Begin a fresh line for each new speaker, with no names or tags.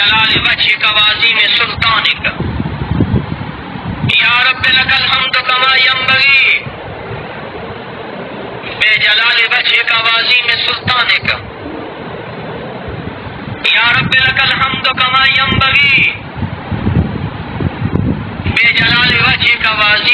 جلال بچی قوازی میں سلطان یا رب لکل حمد کما یمبغی بے جلال بچی قوازی میں سلطان یا رب لکل حمد کما یمبغی بے جلال بچی قوازی